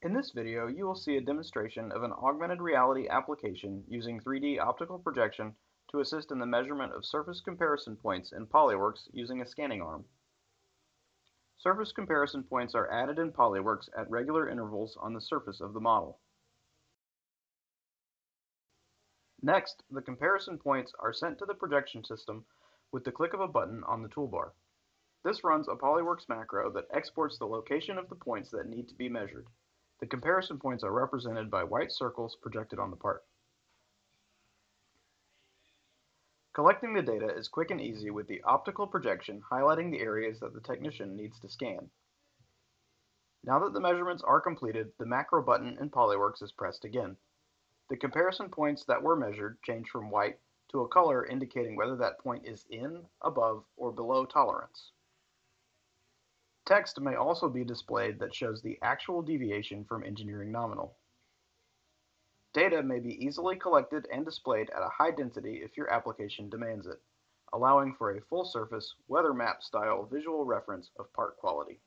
In this video, you will see a demonstration of an augmented reality application using 3D optical projection to assist in the measurement of surface comparison points in PolyWorks using a scanning arm. Surface comparison points are added in PolyWorks at regular intervals on the surface of the model. Next, the comparison points are sent to the projection system with the click of a button on the toolbar. This runs a PolyWorks macro that exports the location of the points that need to be measured. The comparison points are represented by white circles projected on the part. Collecting the data is quick and easy with the optical projection highlighting the areas that the technician needs to scan. Now that the measurements are completed, the macro button in PolyWorks is pressed again. The comparison points that were measured change from white to a color indicating whether that point is in, above, or below tolerance. Text may also be displayed that shows the actual deviation from engineering nominal. Data may be easily collected and displayed at a high density if your application demands it, allowing for a full surface, weather map style visual reference of part quality.